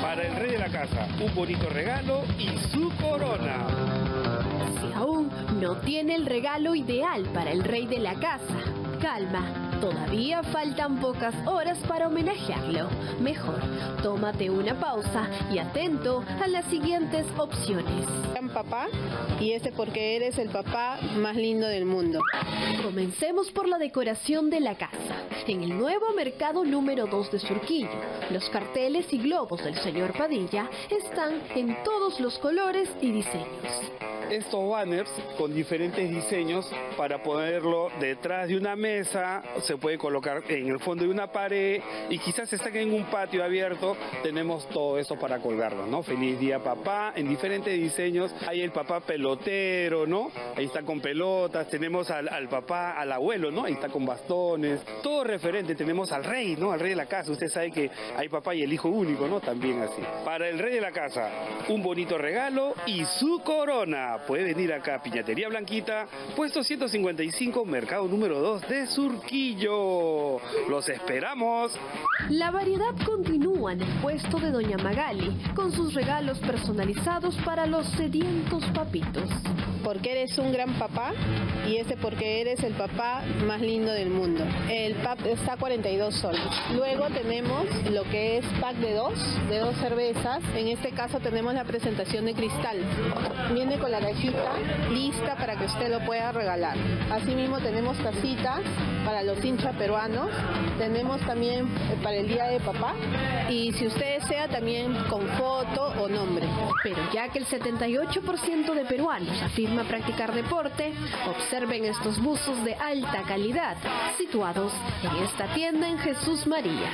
Para el rey de la casa, un bonito regalo y su corona. Si aún no tiene el regalo ideal para el rey de la casa, calma. Todavía faltan pocas horas para homenajearlo. Mejor, tómate una pausa y atento a las siguientes opciones. Papá y este porque eres el papá más lindo del mundo. Comencemos por la decoración de la casa. En el nuevo mercado número 2 de Surquillo, los carteles y globos del señor Padilla están en todos los colores y diseños. Estos banners con diferentes diseños para ponerlo detrás de una mesa, se puede colocar en el fondo de una pared y quizás están en un patio abierto, tenemos todo eso para colgarlo, ¿no? Feliz día papá, en diferentes diseños, hay el papá pelotero, ¿no? Ahí está con pelotas, tenemos al, al papá, al abuelo, ¿no? Ahí está con bastones, todo referente, tenemos al rey, ¿no? Al rey de la casa, usted sabe que hay papá y el hijo único, ¿no? También así. Para el rey de la casa, un bonito regalo y su corona. Puede venir acá, Piñatería Blanquita, puesto 155, mercado número 2 de Surquillo. Los esperamos. La variedad continúa en el puesto de Doña Magali, con sus regalos personalizados para los sedientos papitos. Porque eres un gran papá y este porque eres el papá más lindo del mundo. El pack está a 42 soles. Luego tenemos lo que es pack de dos, de dos cervezas. En este caso tenemos la presentación de cristal. Viene con la cajita lista para que usted lo pueda regalar. Asimismo tenemos tacita para los hinchas peruanos. Tenemos también para el día de papá. Y si usted desea también con foto o nombre. Pero ya que el 78% de peruanos afirma practicar deporte, observen estos buzos de alta calidad situados en esta tienda en Jesús María.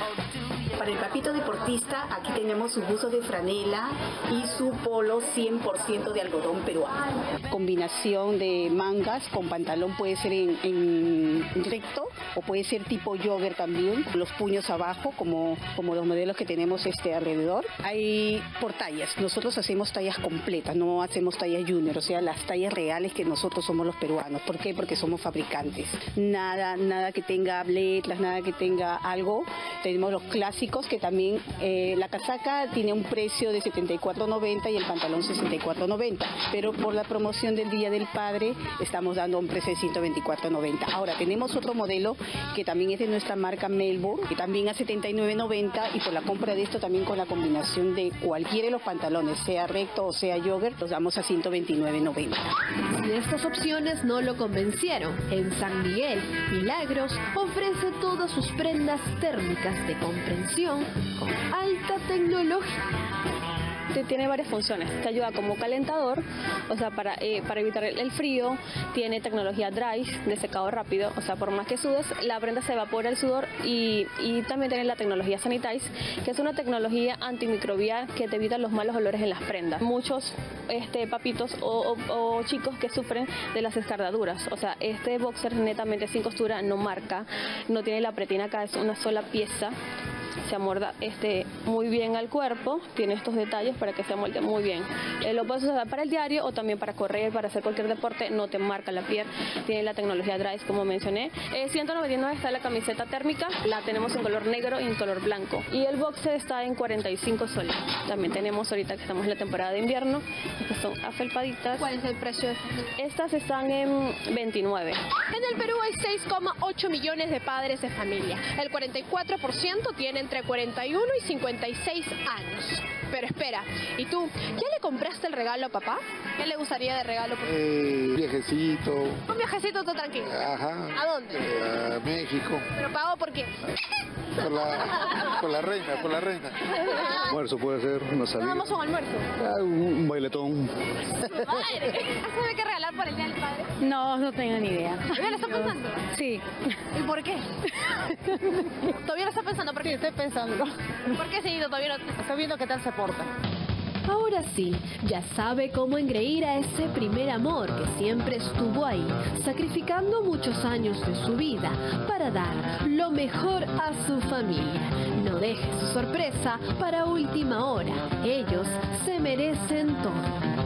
Para el papito deportista, aquí tenemos su buzo de franela y su polo 100% de algodón peruano. Combinación de mangas con pantalón puede ser en, recto o puede ser tipo jogger también, los puños abajo como, como los modelos que tenemos este alrededor. Hay por tallas, nosotros hacemos tallas completas, no hacemos tallas junior, o sea, las tallas reales que nosotros somos los peruanos. ¿Por qué? Porque somos fabricantes. Nada, nada que tenga bletlas, nada que tenga algo. Tenemos los clásicos que también eh, la casaca tiene un precio de 74.90 y el pantalón 64.90, pero por la promoción del Día del Padre estamos dando un precio de 124.90. Ahora tenemos otro modelo que también es de nuestra marca Melbourne, que también a 79.90 y por la compra de esto también con la combinación de cualquiera de los pantalones, sea recto o sea jogger, los damos a 129.90. Si estas opciones no lo convencieron, en San Miguel, Milagros ofrece todas sus prendas térmicas de comprensión con alta tecnología. Tiene varias funciones. Te ayuda como calentador, o sea, para, eh, para evitar el, frío. Tiene tecnología dry, de secado rápido, o sea, por más que sudes, la prenda se evapora el sudor. Y, y también tiene la tecnología Sanitize, que es una tecnología antimicrobial que te evita los malos olores en las prendas. Muchos este, papitos o chicos que sufren de las escardaduras. O sea, este boxer netamente sin costura no marca, no tiene la pretina acá, es una sola pieza se amolda este, muy bien al cuerpo, tiene estos detalles para que se amolde muy bien. Eh, lo puedes usar para el diario o también para correr, para hacer cualquier deporte, no te marca la piel, tiene la tecnología Drive como mencioné. Eh, 199 está la camiseta térmica, la tenemos en color negro y en color blanco. Y el boxer está en 45 soles. También tenemos ahorita que estamos en la temporada de invierno, que son afelpaditas. ¿Cuál es el precio Estas están en 29. En el Perú hay 6,8 millones de padres de familia. El 44% tiene entre 41 y 56 años. Pero espera, ¿y tú? ¿Ya le compraste el regalo a papá? ¿Qué le gustaría de regalo? Eh, viejecito, Un viajecito todo tranquilo. ajá. ¿A dónde? eh, a México, ¿Pero pago por qué? por la, por la reina, por la reina. Almuerzo puede ser, una salida. vamos a un almuerzo. Ah, un, un bailetón. Padre, ¿sabe qué regalar para el Día del Padre? No, no tengo ni idea. ¿Todavía lo está pensando? Sí. ¿Y por qué? ¿Todavía lo está pensando? ¿Por qué? Estoy pensando. ¿Por qué seguido todavía lo Estoy viendo qué tal se porta. Ahora sí, ya sabe cómo engreír a ese primer amor que siempre estuvo ahí, sacrificando muchos años de su vida para dar lo mejor a su familia. No deje su sorpresa para última hora. Ellos se merecen todo.